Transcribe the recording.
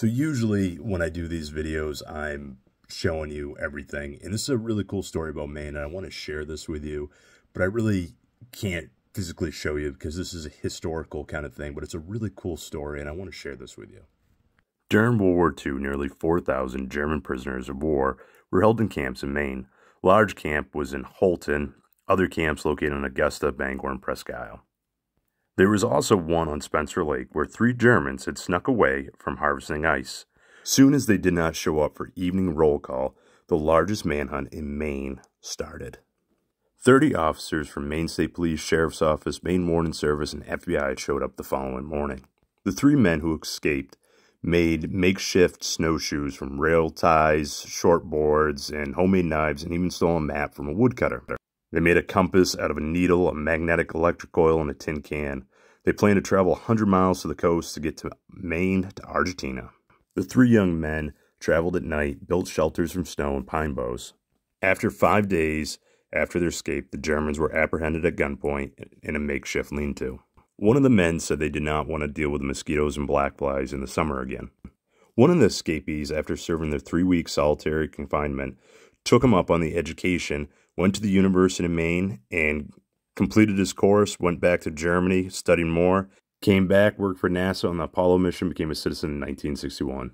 So usually when I do these videos, I'm showing you everything. And this is a really cool story about Maine, and I want to share this with you, but I really can't physically show you because this is a historical kind of thing, but it's a really cool story, and I want to share this with you. During World War II, nearly 4,000 German prisoners of war were held in camps in Maine. Large camp was in Houlton, other camps located in Augusta, Bangor, and Presque Isle. There was also one on Spencer Lake where three Germans had snuck away from harvesting ice. Soon as they did not show up for evening roll call, the largest manhunt in Maine started. 30 officers from Maine State Police, Sheriff's Office, Maine Warden Service, and FBI showed up the following morning. The three men who escaped made makeshift snowshoes from rail ties, short boards, and homemade knives, and even stole a map from a woodcutter. They made a compass out of a needle, a magnetic electric coil, and a tin can. They planned to travel 100 miles to the coast to get to Maine to Argentina. The three young men traveled at night, built shelters from snow and pine boughs. After five days after their escape, the Germans were apprehended at gunpoint in a makeshift lean to. One of the men said they did not want to deal with the mosquitoes and black flies in the summer again. One of the escapees, after serving their three week solitary confinement, took him up on the education, went to the University of Maine, and completed his course, went back to Germany, studied more, Came back, worked for NASA on the Apollo mission, became a citizen in 1961.